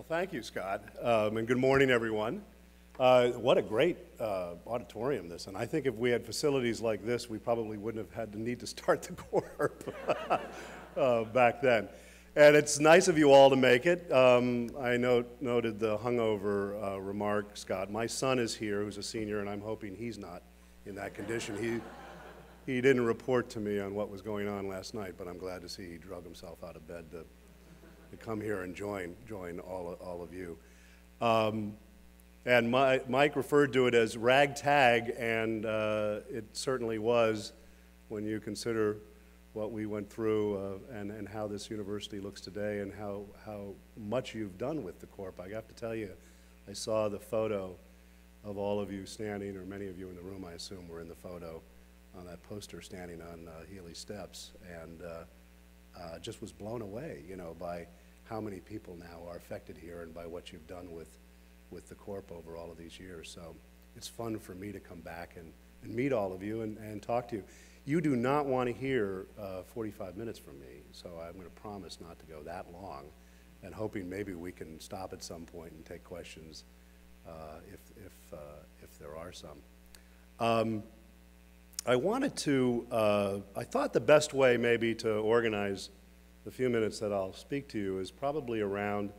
Well, thank you, Scott, um, and good morning, everyone. Uh, what a great uh, auditorium this, and I think if we had facilities like this, we probably wouldn't have had the need to start the corp uh, back then. And it's nice of you all to make it. Um, I note, noted the hungover uh, remark, Scott. My son is here, who's a senior, and I'm hoping he's not in that condition. He, he didn't report to me on what was going on last night, but I'm glad to see he drug himself out of bed to to come here and join, join all, all of you. Um, and my, Mike referred to it as ragtag, and uh, it certainly was when you consider what we went through uh, and, and how this university looks today and how, how much you've done with the Corp. I have to tell you, I saw the photo of all of you standing, or many of you in the room, I assume, were in the photo on that poster standing on uh, Healy Steps, and uh, uh, just was blown away, you know, by how many people now are affected here and by what you've done with, with the Corp over all of these years. So it's fun for me to come back and, and meet all of you and, and talk to you. You do not want to hear uh, 45 minutes from me, so I'm going to promise not to go that long and hoping maybe we can stop at some point and take questions uh, if, if, uh, if there are some. Um, I wanted to, uh, I thought the best way maybe to organize the few minutes that I'll speak to you is probably around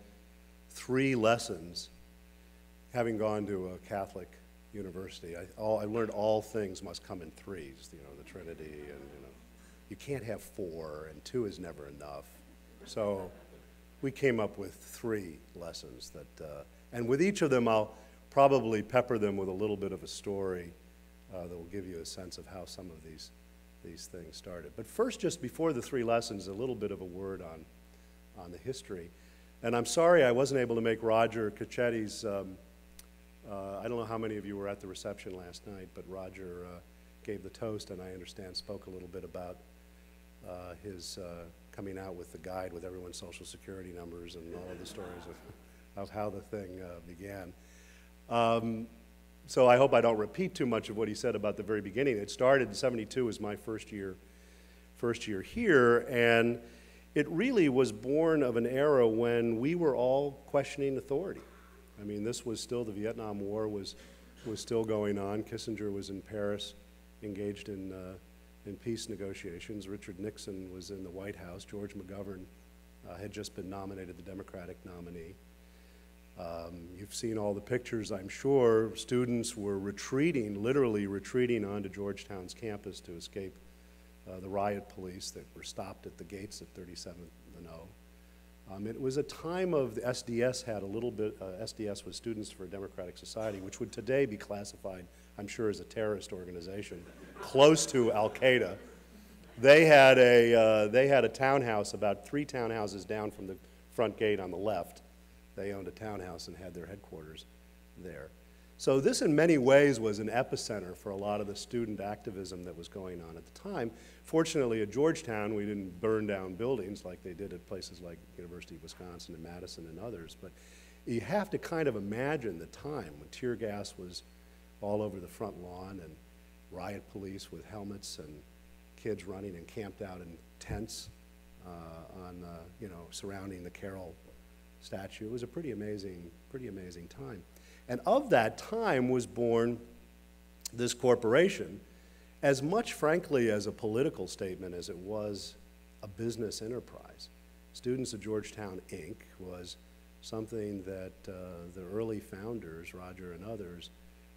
three lessons, having gone to a Catholic university. I, all, I learned all things must come in threes, you know, the Trinity, and you know, you can't have four, and two is never enough. So we came up with three lessons that, uh, and with each of them, I'll probably pepper them with a little bit of a story uh, that will give you a sense of how some of these these things started. But first, just before the three lessons, a little bit of a word on, on the history. And I'm sorry I wasn't able to make Roger Cacchetti's, um, uh, I don't know how many of you were at the reception last night, but Roger uh, gave the toast and I understand spoke a little bit about uh, his uh, coming out with the guide with everyone's social security numbers and all of the stories of, of how the thing uh, began. Um, so I hope I don't repeat too much of what he said about the very beginning. It started in 72 as my first year, first year here, and it really was born of an era when we were all questioning authority. I mean, this was still, the Vietnam War was, was still going on. Kissinger was in Paris, engaged in, uh, in peace negotiations. Richard Nixon was in the White House. George McGovern uh, had just been nominated the Democratic nominee. Um, you've seen all the pictures, I'm sure. Students were retreating, literally retreating onto Georgetown's campus to escape uh, the riot police that were stopped at the gates at 37th and O. Um, it was a time of the SDS had a little bit, uh, SDS was Students for a Democratic Society, which would today be classified, I'm sure, as a terrorist organization, close to Al Qaeda. They had, a, uh, they had a townhouse about three townhouses down from the front gate on the left they owned a townhouse and had their headquarters there. So this in many ways was an epicenter for a lot of the student activism that was going on at the time. Fortunately, at Georgetown, we didn't burn down buildings like they did at places like University of Wisconsin and Madison and others. But you have to kind of imagine the time when tear gas was all over the front lawn and riot police with helmets and kids running and camped out in tents uh, on, uh, you know, surrounding the Carroll statue. It was a pretty amazing, pretty amazing time. And of that time was born this corporation, as much, frankly, as a political statement as it was a business enterprise. Students of Georgetown, Inc. was something that uh, the early founders, Roger and others,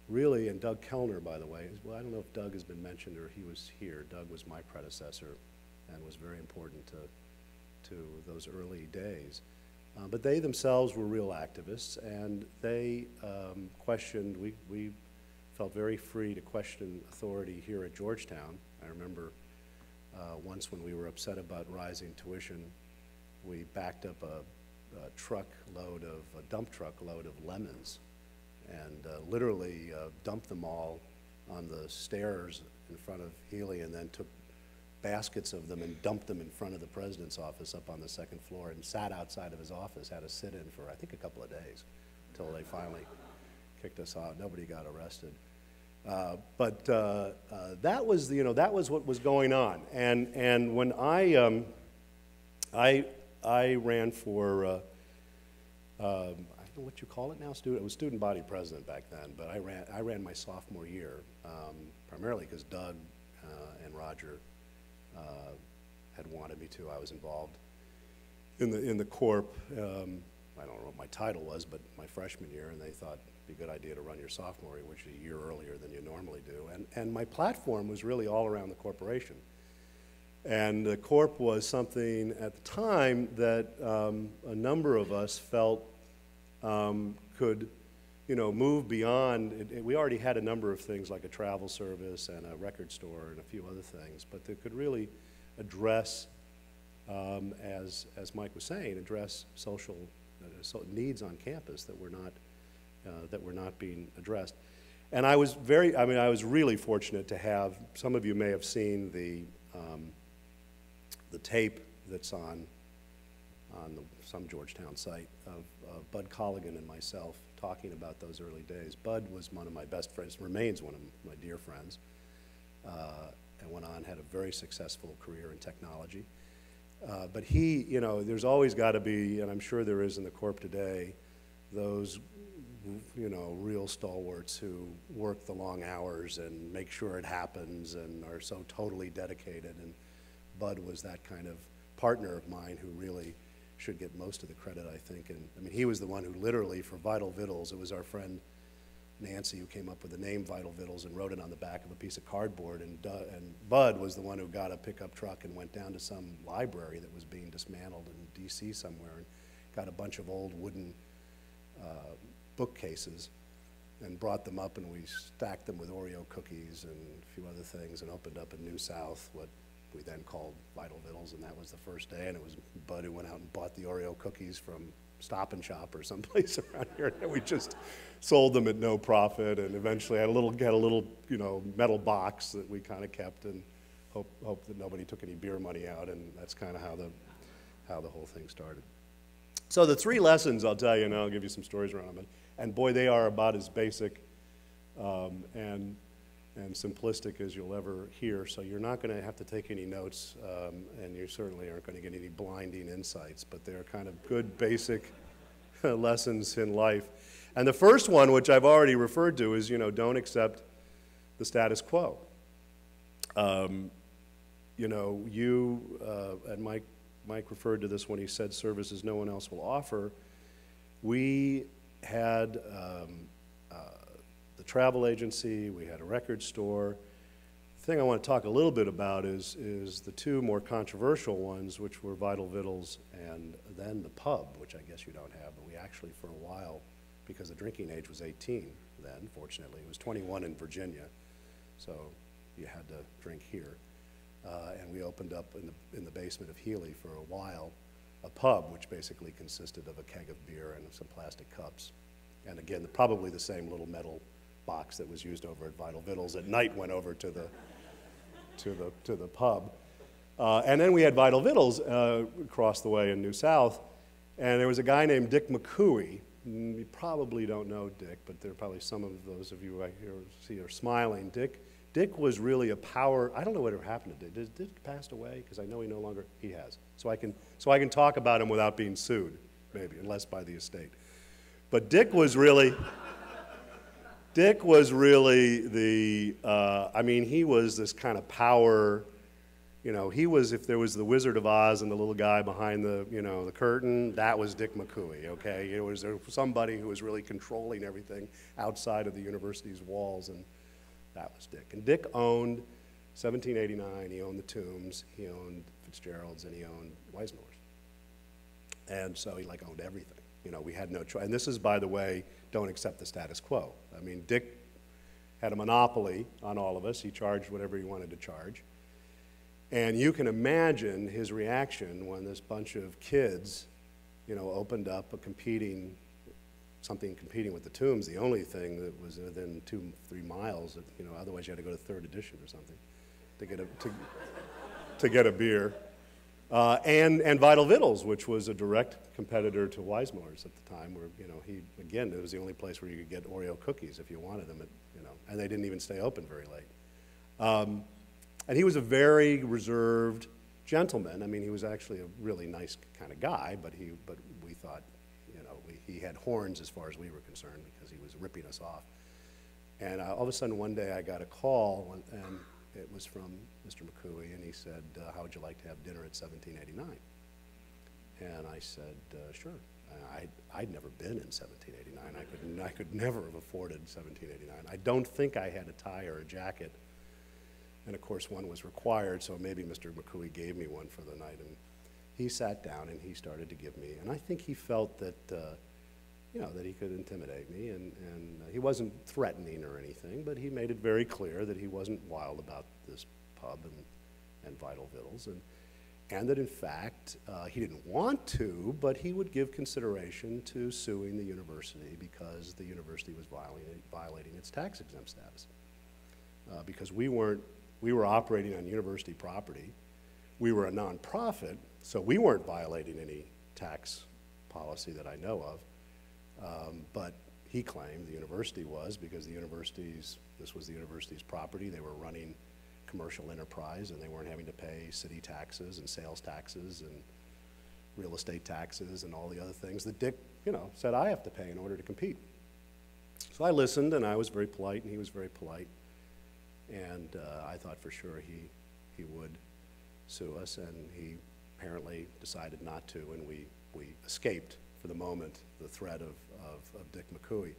really, and Doug Kellner, by the way, well, I don't know if Doug has been mentioned or he was here. Doug was my predecessor and was very important to, to those early days. Uh, but they themselves were real activists, and they um, questioned, we, we felt very free to question authority here at Georgetown. I remember uh, once when we were upset about rising tuition, we backed up a, a truck load of, a dump truck load of lemons and uh, literally uh, dumped them all on the stairs in front of Healy and then took baskets of them and dumped them in front of the president's office up on the second floor and sat outside of his office, had a sit in for, I think, a couple of days until they finally kicked us out. Nobody got arrested. Uh, but uh, uh, that was, you know, that was what was going on. And, and when I, um, I, I ran for, uh, um, I don't know what you call it now, student, it was student body president back then, but I ran, I ran my sophomore year, um, primarily because Doug uh, and Roger uh, had wanted me to. I was involved in the, in the corp. Um, I don't know what my title was, but my freshman year, and they thought it'd be a good idea to run your sophomore year, which is a year earlier than you normally do. And, and my platform was really all around the corporation. And the corp was something at the time that um, a number of us felt um, could, you know, move beyond. It, it, we already had a number of things like a travel service and a record store and a few other things, but that could really address, um, as, as Mike was saying, address social uh, so needs on campus that were not, uh, that were not being addressed. And I was very, I mean, I was really fortunate to have, some of you may have seen the, um, the tape that's on, on the, some Georgetown site of uh, Bud Colligan and myself talking about those early days. Bud was one of my best friends, remains one of my dear friends, uh, and went on, had a very successful career in technology. Uh, but he, you know, there's always got to be, and I'm sure there is in the Corp today, those, you know, real stalwarts who work the long hours and make sure it happens and are so totally dedicated. And Bud was that kind of partner of mine who really should get most of the credit, I think. And I mean, he was the one who literally, for Vital Vittles, it was our friend Nancy who came up with the name Vital Vittles and wrote it on the back of a piece of cardboard. And, and Bud was the one who got a pickup truck and went down to some library that was being dismantled in D.C. somewhere and got a bunch of old wooden uh, bookcases and brought them up and we stacked them with Oreo cookies and a few other things and opened up in New South what we then called Vital Vittles and that was the first day and it was Bud who went out and bought the Oreo cookies from Stop and Shop or someplace around here and we just sold them at no profit, and eventually had a little, had a little, you know, metal box that we kind of kept and hope, hope that nobody took any beer money out, and that's kind of how the, how the whole thing started. So the three lessons I'll tell you, and I'll give you some stories around them, and boy, they are about as basic um, and and simplistic as you'll ever hear. So you're not going to have to take any notes, um, and you certainly aren't going to get any blinding insights. But they're kind of good, basic lessons in life. And the first one, which I've already referred to, is, you know, don't accept the status quo. Um, you know, you, uh, and Mike, Mike referred to this when he said services no one else will offer. We had um, uh, travel agency, we had a record store. The thing I want to talk a little bit about is, is the two more controversial ones, which were Vital Vittles and then the pub, which I guess you don't have, but we actually, for a while, because the drinking age was 18 then, fortunately. It was 21 in Virginia, so you had to drink here. Uh, and we opened up in the, in the basement of Healy for a while a pub, which basically consisted of a keg of beer and some plastic cups. And again, probably the same little metal box that was used over at Vital Vittles at night went over to the, to the, to the pub. Uh, and then we had Vital Vittles uh, across the way in New South, and there was a guy named Dick McCooey Mm, you probably don't know Dick, but there are probably some of those of you I hear, see are smiling. Dick, Dick was really a power. I don't know whatever happened to Dick. Did Dick passed away? Because I know he no longer he has. So I can so I can talk about him without being sued, maybe, unless by the estate. But Dick was really. Dick was really the. Uh, I mean, he was this kind of power you know, he was, if there was the Wizard of Oz and the little guy behind the, you know, the curtain, that was Dick McCooey, okay? It was somebody who was really controlling everything outside of the university's walls, and that was Dick. And Dick owned 1789, he owned the Tombs, he owned Fitzgerald's, and he owned Wisemiller's. And so he like owned everything. You know, we had no choice. And this is, by the way, don't accept the status quo. I mean, Dick had a monopoly on all of us. He charged whatever he wanted to charge. And you can imagine his reaction when this bunch of kids, you know, opened up a competing, something competing with the tombs, the only thing that was within two, three miles, you know, otherwise you had to go to third edition or something to get a, to, to get a beer. Uh, and, and Vital Vittles, which was a direct competitor to Wisemiller's at the time, where, you know, he, again, it was the only place where you could get Oreo cookies if you wanted them, at, you know, and they didn't even stay open very late. Um, and he was a very reserved gentleman. I mean, he was actually a really nice kind of guy, but, he, but we thought, you know, we, he had horns as far as we were concerned because he was ripping us off. And uh, all of a sudden, one day I got a call, and, and it was from Mr. McCooey, and he said, uh, How would you like to have dinner at 1789? And I said, uh, Sure. I'd, I'd never been in 1789. I could, I could never have afforded 1789. I don't think I had a tie or a jacket. And of course, one was required, so maybe Mr. McCooey gave me one for the night. And he sat down and he started to give me, and I think he felt that, uh, you know, that he could intimidate me. And, and uh, he wasn't threatening or anything, but he made it very clear that he wasn't wild about this pub and, and Vital Vittles. And, and that in fact uh, he didn't want to, but he would give consideration to suing the university because the university was violating, violating its tax exempt status. Uh, because we weren't, we were operating on university property. We were a nonprofit, so we weren't violating any tax policy that I know of. Um, but he claimed the university was because the university's, this was the university's property. They were running commercial enterprise and they weren't having to pay city taxes and sales taxes and real estate taxes and all the other things that Dick, you know, said I have to pay in order to compete. So I listened and I was very polite and he was very polite. And uh, I thought for sure he, he would sue us and he apparently decided not to and we, we escaped for the moment the threat of, of, of Dick McCooey.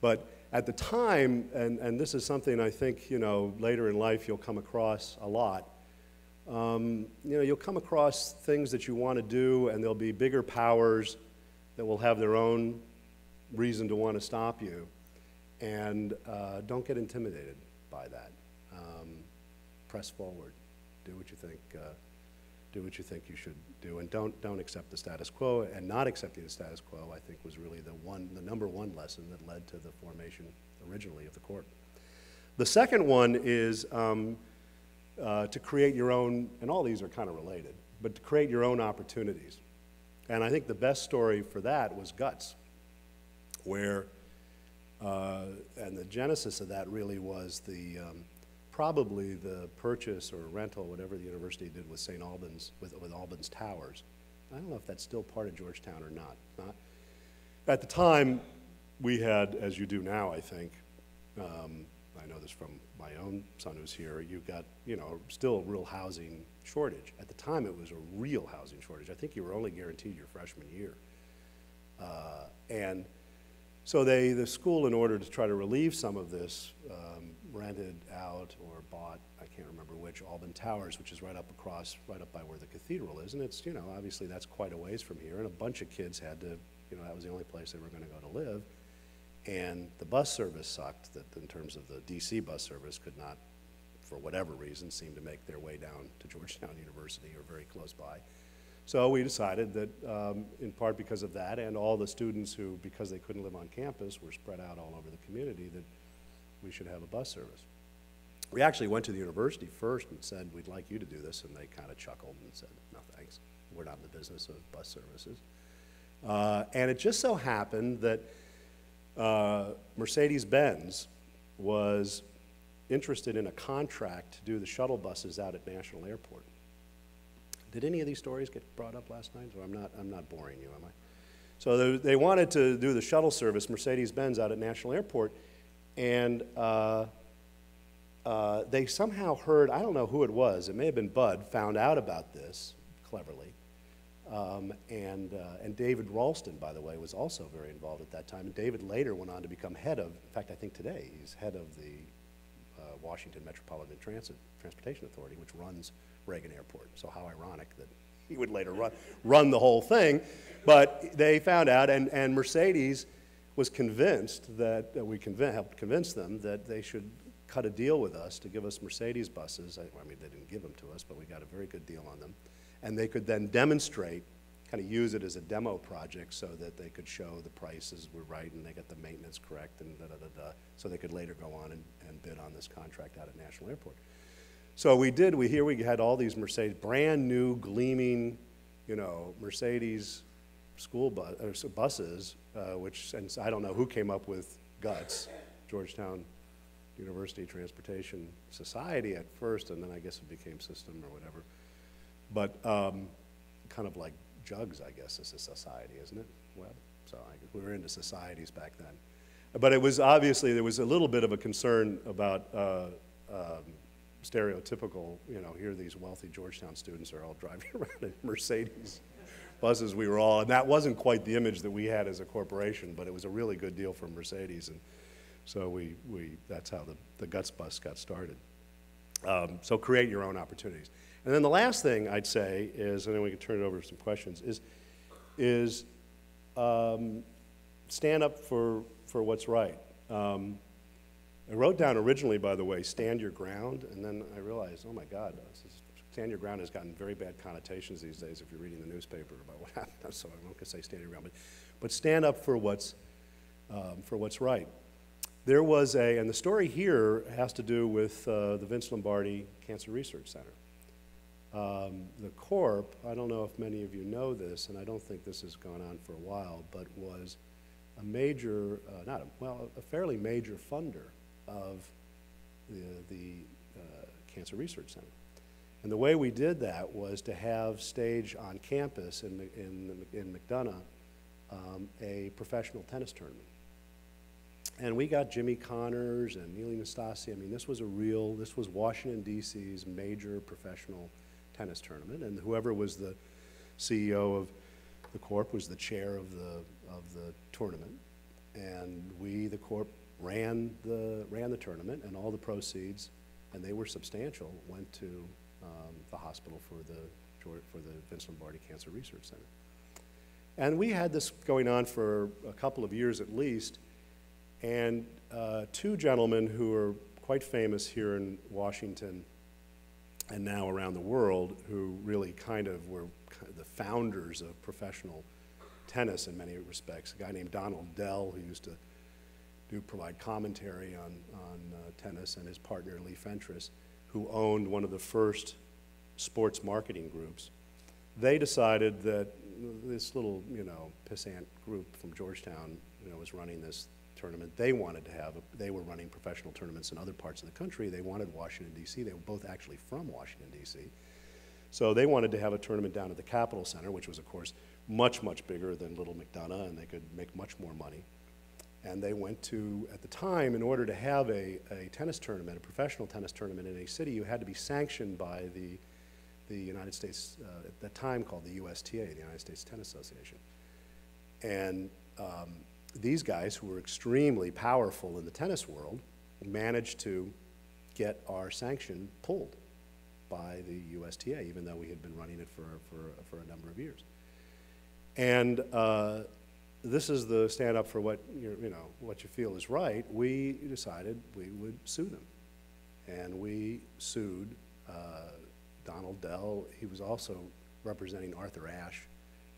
But at the time, and, and this is something I think, you know, later in life you'll come across a lot, um, you know, you'll come across things that you want to do and there'll be bigger powers that will have their own reason to want to stop you. And uh, don't get intimidated by that. Um, press forward. Do what you think uh, do what you think you should do, and don't, don't accept the status quo. And not accepting the status quo, I think, was really the one, the number one lesson that led to the formation originally of the Corp. The second one is um, uh, to create your own, and all these are kind of related, but to create your own opportunities. And I think the best story for that was Guts, where, uh, and the genesis of that really was the, um, probably the purchase or rental, whatever the university did with St. Albans, with, with Albans Towers. I don't know if that's still part of Georgetown or not. not. At the time, we had, as you do now, I think, um, I know this from my own son who's here, you've got, you know, still a real housing shortage. At the time, it was a real housing shortage. I think you were only guaranteed your freshman year. Uh, and so they, the school, in order to try to relieve some of this, um, rented out or bought, I can't remember which, Alban Towers, which is right up across, right up by where the cathedral is. And it's, you know, obviously that's quite a ways from here. And a bunch of kids had to, you know, that was the only place they were going to go to live. And the bus service sucked, that in terms of the DC bus service could not, for whatever reason, seem to make their way down to Georgetown University or very close by. So we decided that, um, in part because of that, and all the students who, because they couldn't live on campus, were spread out all over the community, that we should have a bus service. We actually went to the university first and said, we'd like you to do this, and they kind of chuckled and said, no thanks, we're not in the business of bus services. Uh, and it just so happened that uh, Mercedes-Benz was interested in a contract to do the shuttle buses out at National Airport. Did any of these stories get brought up last night? So I'm not, I'm not boring you, am I? So they, wanted to do the shuttle service, Mercedes-Benz, out at National Airport, and uh, uh, they somehow heard, I don't know who it was, it may have been Bud, found out about this cleverly. Um, and, uh, and David Ralston, by the way, was also very involved at that time. And David later went on to become head of, in fact, I think today, he's head of the uh, Washington Metropolitan Transit, Transportation Authority, which runs Reagan Airport. So how ironic that he would later run, run the whole thing. But they found out, and, and Mercedes was convinced that, uh, we conv- helped convince them that they should cut a deal with us to give us Mercedes buses. I, I mean, they didn't give them to us, but we got a very good deal on them. And they could then demonstrate, kind of use it as a demo project so that they could show the prices were right and they got the maintenance correct and da da da da, so they could later go on and, and bid on this contract out at National Airport. So we did, we here we had all these Mercedes, brand new, gleaming, you know, Mercedes school bus, buses, uh, which, and I don't know who came up with guts, Georgetown University Transportation Society at first, and then I guess it became System or whatever. But um, kind of like Jugs, I guess, is a society, isn't it, Webb? So I, we were into societies back then. But it was obviously, there was a little bit of a concern about uh, um, stereotypical, you know, here these wealthy Georgetown students are all driving around in Mercedes buses. We were all, and that wasn't quite the image that we had as a corporation, but it was a really good deal for Mercedes. And so we, we that's how the, the Guts Bus got started. Um, so create your own opportunities. And then the last thing I'd say is, and then we can turn it over to some questions, is, is um, stand up for, for what's right. Um, I wrote down originally, by the way, stand your ground, and then I realized, oh my God, is, stand your ground has gotten very bad connotations these days if you're reading the newspaper about what happened. So I'm not going to say stand your ground, but, but stand up for what's, um, for what's right. There was a, and the story here has to do with uh, the Vince Lombardi Cancer Research Center. Um, the Corp, I don't know if many of you know this, and I don't think this has gone on for a while, but was a major, uh, not a, well, a fairly major funder of the, the uh, Cancer Research Center. And the way we did that was to have stage on campus in, in, in McDonough um, a professional tennis tournament. And we got Jimmy Connors and Ilie Nastase. I mean, this was a real, this was Washington, D.C.'s major professional tennis tournament. And whoever was the CEO of the Corp was the chair of the, of the tournament. And we, the Corp, ran the, ran the tournament, and all the proceeds, and they were substantial, went to um, the hospital for the, for the Vince Lombardi Cancer Research Center. And we had this going on for a couple of years at least, and uh, two gentlemen who are quite famous here in Washington and now around the world, who really kind of were the founders of professional tennis in many respects. A guy named Donald Dell, who used to do provide commentary on, on uh, tennis, and his partner Lee Fentress, who owned one of the first sports marketing groups. They decided that this little, you know, pissant group from Georgetown, you know, was running this tournament. They wanted to have, they were running professional tournaments in other parts of the country. They wanted Washington, D.C. They were both actually from Washington, D.C. So they wanted to have a tournament down at the Capitol Center, which was, of course, much, much bigger than Little McDonough, and they could make much more money. And they went to, at the time, in order to have a, a tennis tournament, a professional tennis tournament in a city, you had to be sanctioned by the, the United States, uh, at that time called the USTA, the United States Tennis Association. And um, these guys, who were extremely powerful in the tennis world, managed to get our sanction pulled by the USTA, even though we had been running it for, for, for a number of years. And uh, this is the stand up for what you know what you feel is right. We decided we would sue them, and we sued uh, Donald Dell. He was also representing Arthur Ashe.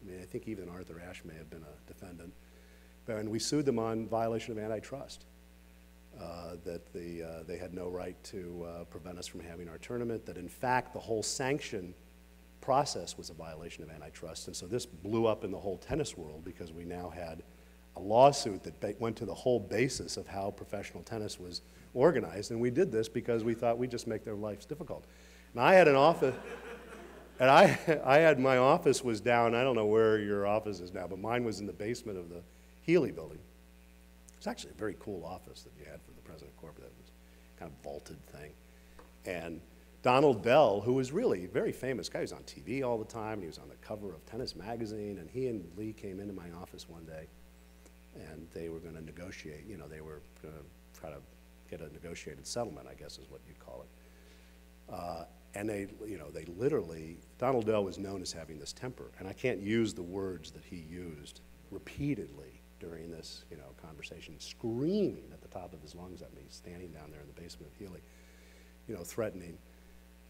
I mean, I think even Arthur Ashe may have been a defendant. And we sued them on violation of antitrust. Uh, that the, uh, they had no right to uh, prevent us from having our tournament, that in fact the whole sanction process was a violation of antitrust. And so this blew up in the whole tennis world because we now had a lawsuit that went to the whole basis of how professional tennis was organized. And we did this because we thought we'd just make their lives difficult. And I had an office, and I, I had my office was down, I don't know where your office is now, but mine was in the basement of the Healy building. It's actually a very cool office that you had for the president of corporate. That was kind of vaulted thing. And Donald Dell, who was really a very famous guy, he was on TV all the time, and he was on the cover of Tennis Magazine, and he and Lee came into my office one day, and they were going to negotiate, you know, they were going to try to get a negotiated settlement, I guess is what you'd call it. Uh, and they, you know, they literally, Donald Dell was known as having this temper, and I can't use the words that he used repeatedly during this, you know, conversation, screaming at the top of his lungs at me, standing down there in the basement of Healy, you know, threatening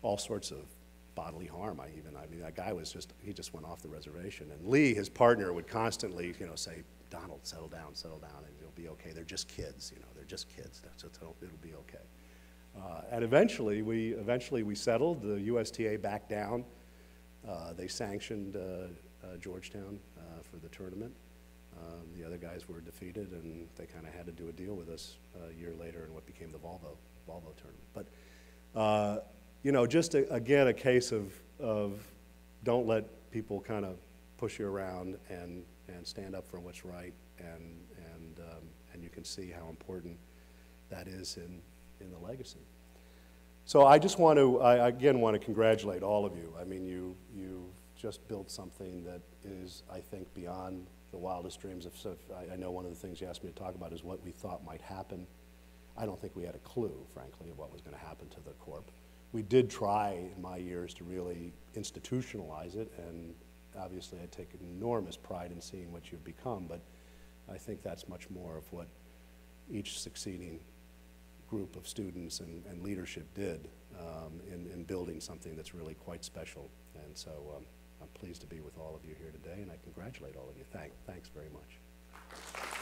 all sorts of bodily harm. I even, I mean, that guy was just, he just went off the reservation. And Lee, his partner, would constantly, you know, say, Donald, settle down, settle down, and it'll be okay. They're just kids, you know, they're just kids. That's, it'll, it'll be okay. Uh, and eventually, we eventually we settled. The USTA backed down. Uh, they sanctioned uh, uh Georgetown uh, for the tournament. Um, the other guys were defeated, and they kind of had to do a deal with us uh, a year later in what became the Volvo Volvo tournament. But you know, just a, again, a case of, of don't let people kind of push you around and, and stand up for what's right, and, and, um, and you can see how important that is in, in the legacy. So I just want to, I again want to congratulate all of you. I mean, you just built something that is, I think, beyond the wildest dreams of, so I, I know one of the things you asked me to talk about is what we thought might happen. I don't think we had a clue, frankly, of what was going to happen to the Corp. We did try in my years to really institutionalize it, and obviously I take enormous pride in seeing what you've become, but I think that's much more of what each succeeding group of students and, and leadership did um, in, in building something that's really quite special. And so um, I'm pleased to be with all of you here today, and I congratulate all of you. Thank, thanks very much.